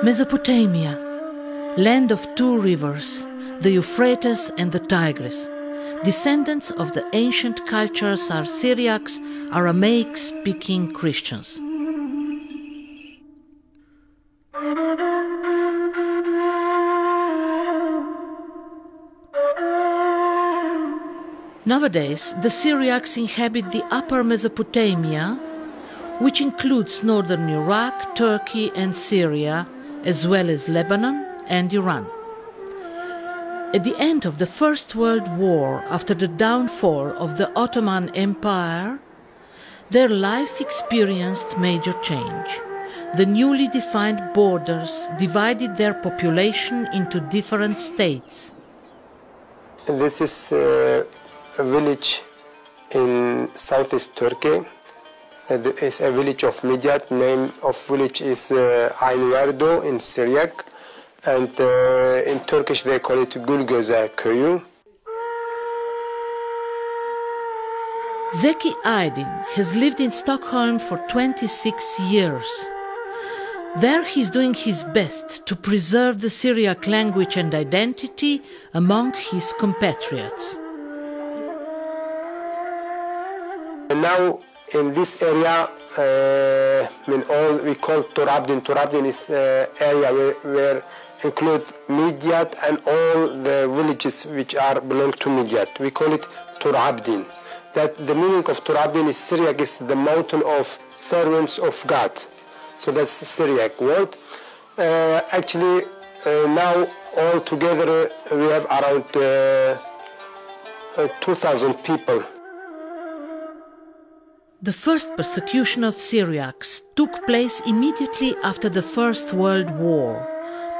Mesopotamia, land of two rivers, the Euphrates and the Tigris. Descendants of the ancient cultures are Syriacs, Aramaic speaking Christians. Nowadays, the Syriacs inhabit the upper Mesopotamia, which includes northern Iraq, Turkey, and Syria, as well as Lebanon and Iran. At the end of the First World War, after the downfall of the Ottoman Empire, their life experienced major change. The newly defined borders divided their population into different states. This is uh, a village in southeast Turkey. It's a village of Midyat. Name of village is uh, in Syriac and uh, in Turkish they call it Gulgöze köyü. Zeki Aydin has lived in Stockholm for 26 years. There he's doing his best to preserve the Syriac language and identity among his compatriots. And now in this area, uh, I mean, all we call Turabdin. Turabdin is uh, area where, where include Midyat and all the villages which are belong to Midyat. We call it Turabdin. That the meaning of Turabdin is Syriac is the mountain of servants of God. So that's the Syriac word. Uh, actually, uh, now all together we have around uh, uh, 2,000 people. The first persecution of Syriacs took place immediately after the First World War.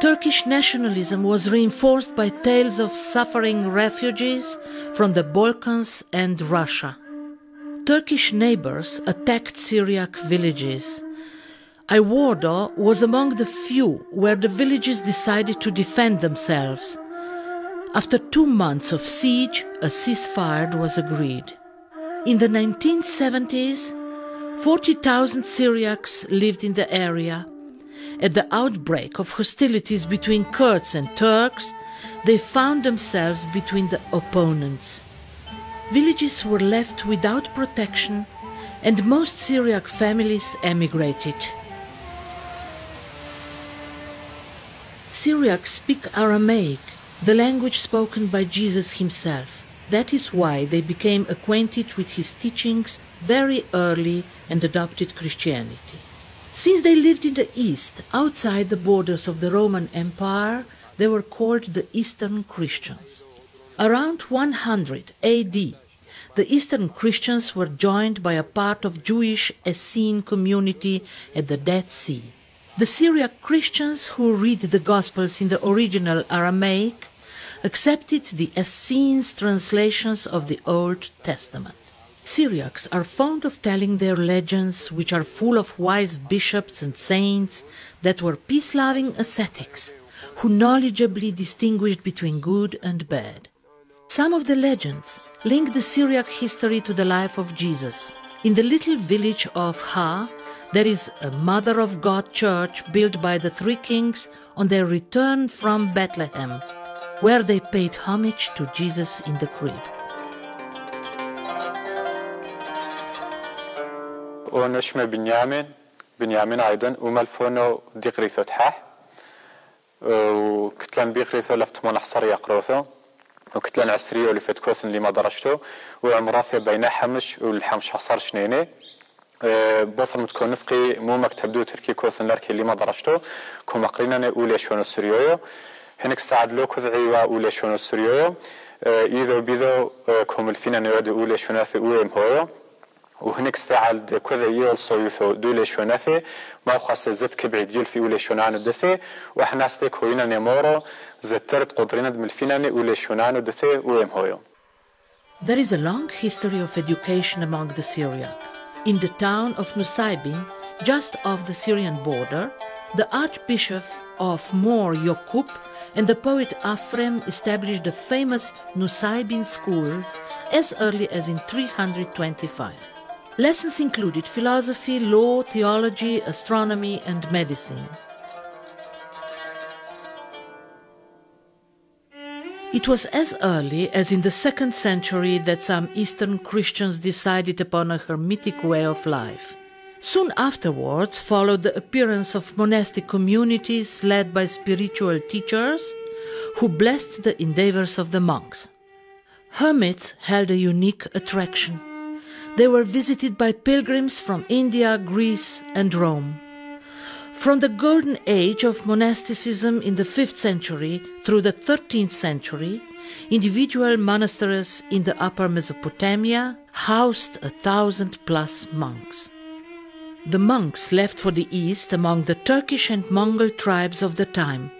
Turkish nationalism was reinforced by tales of suffering refugees from the Balkans and Russia. Turkish neighbors attacked Syriac villages. Aynwardo was among the few where the villages decided to defend themselves. After two months of siege, a ceasefire was agreed. In the 1970s, 40,000 Syriacs lived in the area at the outbreak of hostilities between Kurds and Turks, they found themselves between the opponents. Villages were left without protection, and most Syriac families emigrated. Syriacs speak Aramaic, the language spoken by Jesus himself. That is why they became acquainted with his teachings very early and adopted Christianity. Since they lived in the east, outside the borders of the Roman Empire, they were called the Eastern Christians. Around 100 AD, the Eastern Christians were joined by a part of Jewish Essene community at the Dead Sea. The Syriac Christians who read the Gospels in the original Aramaic accepted the Essenes translations of the Old Testament. Syriacs are fond of telling their legends, which are full of wise bishops and saints that were peace loving ascetics who knowledgeably distinguished between good and bad. Some of the legends link the Syriac history to the life of Jesus. In the little village of Hah, there is a Mother of God church built by the three kings on their return from Bethlehem, where they paid homage to Jesus in the crib. ونشمة بنيامين بنيامين أيضا وملفونو ديقريثو تحاح. وكتلان بيقريثو لفت من حصر يقروثو. وكتلان عسريو اللي فت كوثن اللي ما درشتو وعمراثي بين حمش والحمش حصر شنيني. بوثر متكون نفقي مو مكتب دو تركي كوثن لركي اللي ما درشتو كوم قرينا أولي شونو سريويو. هناك سعد لو كذ عيوا أيوة أولى شنو سريو آه، إذا بيذا آه، كم الفينا نرد أولى شنو في أولى هو وهناك استعال كذا يول صيوثو دولة شونافي ما خاصة زد كبعد يول في أولى شونان دثي وإحنا استيك هوينا نمورو زد ترد قدرنا دملفينا أولى شونان دثي ويم هويو There is a long history of education among the Syriac. In the town of Nusaybin, just off the Syrian border, The Archbishop of Mor Yokup, and the poet Afrem established the famous Nusaybin school as early as in 325. Lessons included philosophy, law, theology, astronomy, and medicine. It was as early as in the second century that some Eastern Christians decided upon a hermetic way of life. Soon afterwards followed the appearance of monastic communities led by spiritual teachers who blessed the endeavors of the monks. Hermits held a unique attraction. They were visited by pilgrims from India, Greece, and Rome. From the golden age of monasticism in the 5th century through the 13th century, individual monasteries in the upper Mesopotamia housed a thousand plus monks. The monks left for the east among the Turkish and Mongol tribes of the time,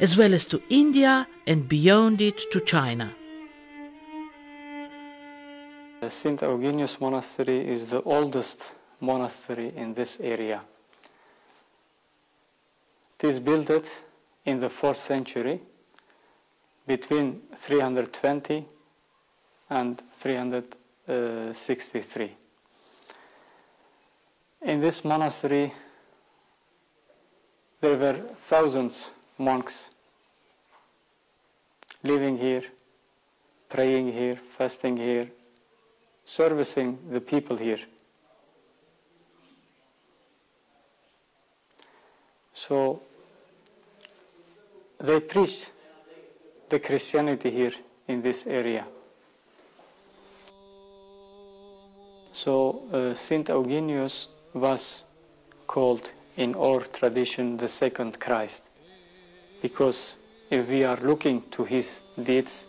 as well as to India and beyond it to China. Uh, the St. Eugenius Monastery is the oldest monastery in this area. It is built in the 4th century between 320 and 363. Uh, In this monastery, there were thousands monks living here, praying here, fasting here, servicing the people here. So they preached the Christianity here in this area. So uh, Saint Eugenius was called in our tradition the second Christ because if we are looking to his deeds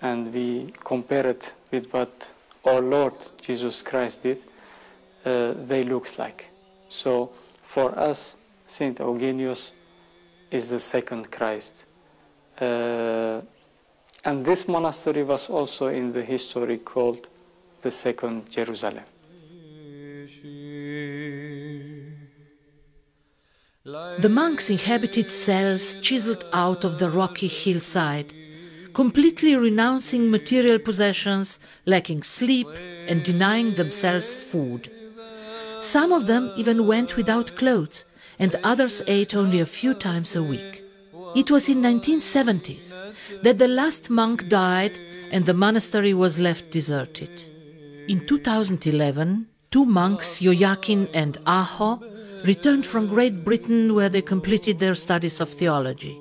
and we compare it with what our Lord Jesus Christ did, uh, they looks like. So for us, Saint Eugenius is the second Christ. Uh, and this monastery was also in the history called the second Jerusalem. The monks inhabited cells chiseled out of the rocky hillside, completely renouncing material possessions, lacking sleep, and denying themselves food. Some of them even went without clothes, and others ate only a few times a week. It was in 1970s that the last monk died and the monastery was left deserted. In 2011, two monks, Joachim and Aho, returned from Great Britain where they completed their studies of theology.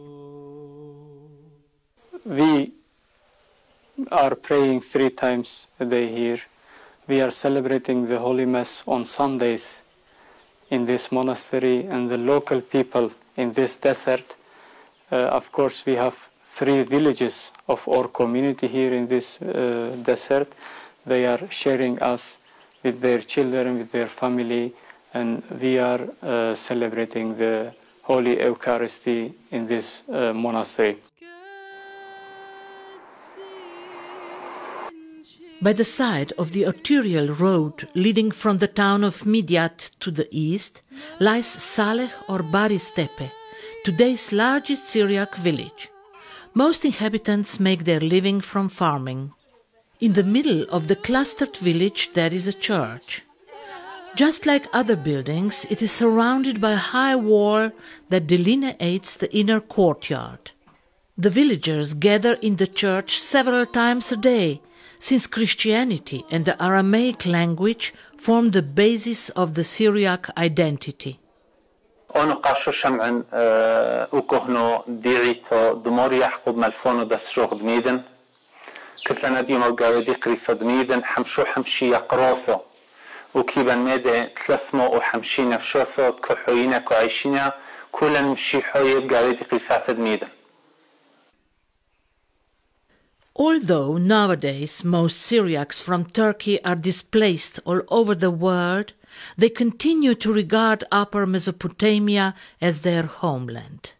We are praying three times a day here. We are celebrating the Holy Mass on Sundays in this monastery and the local people in this desert. Uh, of course, we have three villages of our community here in this uh, desert. They are sharing us with their children, with their family, and we are uh, celebrating the Holy Eucharisty in this uh, monastery. By the side of the arterial road leading from the town of Midyat to the east lies Saleh or Barıştepe, today's largest Syriac village. Most inhabitants make their living from farming. In the middle of the clustered village there is a church. Just like other buildings, it is surrounded by a high wall that delineates the inner courtyard. The villagers gather in the church several times a day, since Christianity and the Aramaic language form the basis of the Syriac identity. ონოყაშო შამგან უკოჰნო يقروثو وكيبا ميدا ثلاثمو وحمشينا في شوثو كحوينا كعيشينا كلنا مشي حويب قاعد قريثة دميدن Although nowadays most Syriacs from Turkey are displaced all over the world, they continue to regard Upper Mesopotamia as their homeland.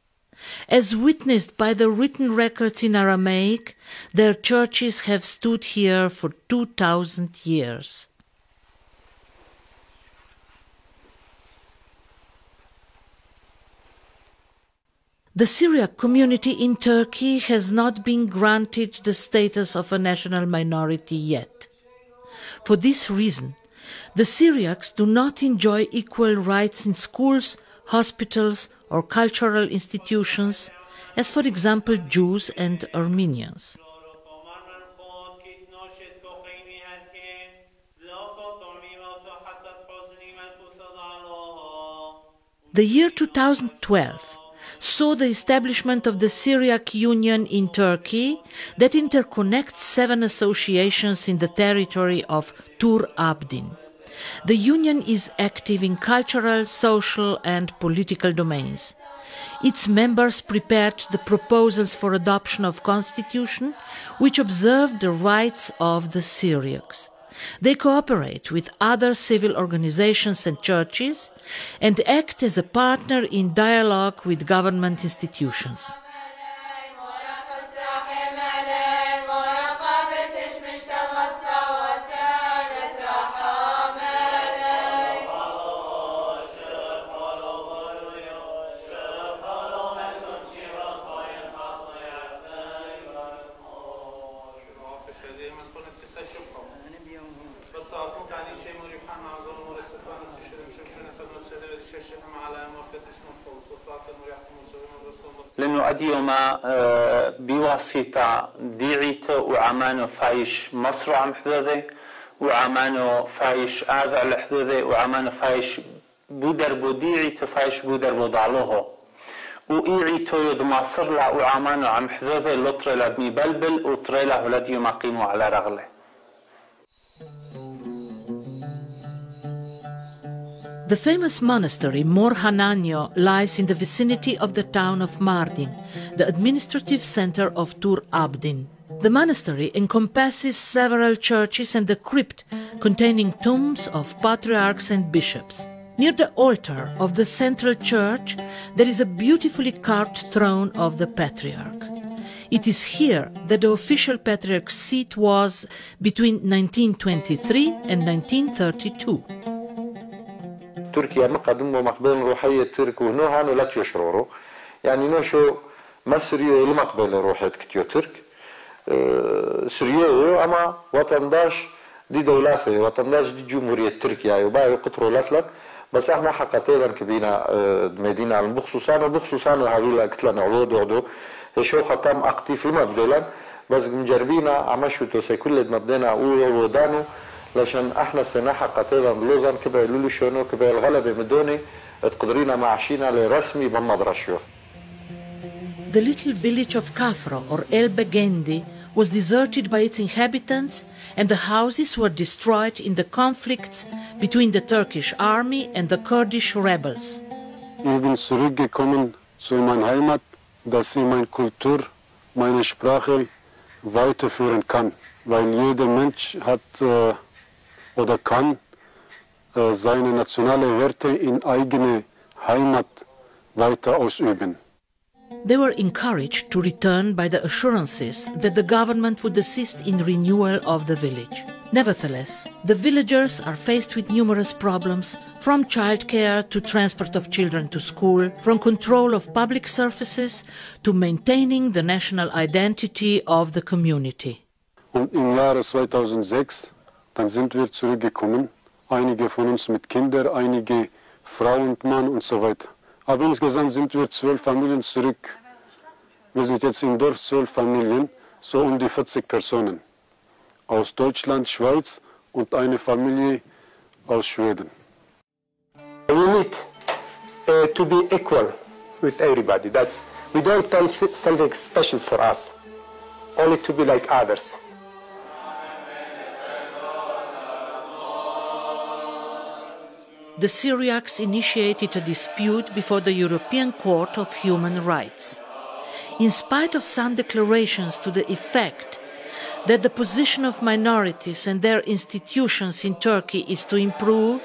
As witnessed by the written records in Aramaic, their churches have stood here for 2000 years. The Syriac community in Turkey has not been granted the status of a national minority yet. For this reason, the Syriacs do not enjoy equal rights in schools, hospitals, or cultural institutions, as for example Jews and Armenians. The year 2012 saw the establishment of the Syriac Union in Turkey that interconnects seven associations in the territory of Tur Abdin. The union is active in cultural, social, and political domains. Its members prepared the proposals for adoption of constitution which observe the rights of the Syriacs. They cooperate with other civil organizations and churches and act as a partner in dialogue with government institutions. أنه أديوما آه، بواسطة ديعيت وعمانو فايش مصر عم حذذي وعمانو فايش آذى لحذذي وعمانو فايش بودر بوديعيت فايش بودر بضعلوه وإيعيتو يضماصر لا وعمانو عم حذوذي لطرلا بمبلبل وطرلا ولديو ما قيمو على رغلة. The famous monastery Mor Hananio lies in the vicinity of the town of Mardin, the administrative center of Tur Abdin. The monastery encompasses several churches and a crypt containing tombs of patriarchs and bishops. Near the altar of the central church, there is a beautifully carved throne of the patriarch. It is here that the official patriarch's seat was between 1923 and 1932. تركيا مقدم ومقبل روحية ترك وهنو هانو لا تيشرورو. يعني نوشو ما سريو لما قبل روحية كتيو ترك. أه سريو أما وطنداش دي دولات وطنداش دي جمهورية تركيا وباي قطرو لفلك بس أحنا حقتين كبينا أه، مدينة. عن بخصوصان وبخصوصان هذول كتلان عود وعدو هشو ختم اقتي في بدولا بس مجربينا عمشو توسي كل مبدنا ودانو لشان إحنا السناحة قتيلا بلوزان كبا لولو شونو كبا الغلبة مدوني تقدرينا معشينا لرسمي بمدرشيوث The little village of Kafro or El Begendi was deserted by its inhabitants and the houses were destroyed in the conflicts between the Turkish army and the Kurdish rebels. Ich bin zurückgekommen zu meiner Heimat, dass ich meine Kultur, meine Sprache weiterführen kann. Weil jeder Mensch hat äh, oder kann äh, seine nationale Werte in eigene Heimat weiter ausüben. They were encouraged to return by the assurances that the government would assist in renewal of the village. Nevertheless, the villagers are faced with numerous problems, from childcare to transport of children to school, from control of public surfaces to maintaining the national identity of the community. Und im Jahre 2006, dann sind wir zurückgekommen, einige von uns mit Kindern, einige Frau und Mann und so weiter. Aber insgesamt sind wir zwölf Familien zurück. Wir sind jetzt im Dorf zwölf Familien, so um die 40 Personen. Aus Deutschland, Schweiz und eine Familie aus Schweden. We need uh, to be equal with everybody. That's we don't want something special for us, only to be like others. The Syriacs initiated a dispute before the European Court of Human Rights. In spite of some declarations to the effect that the position of minorities and their institutions in Turkey is to improve,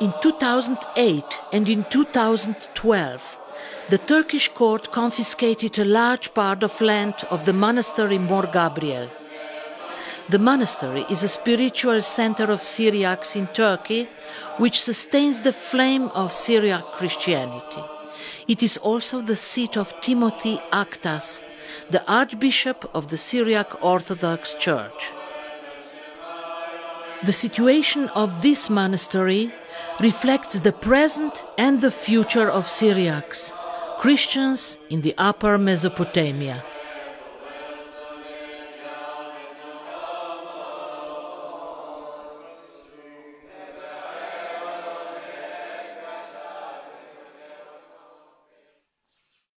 in 2008 and in 2012, the Turkish court confiscated a large part of land of the monastery Mor Gabriel. The monastery is a spiritual center of Syriacs in Turkey, which sustains the flame of Syriac Christianity. It is also the seat of Timothy Aktas, the Archbishop of the Syriac Orthodox Church. The situation of this monastery reflects the present and the future of Syriacs, Christians in the Upper Mesopotamia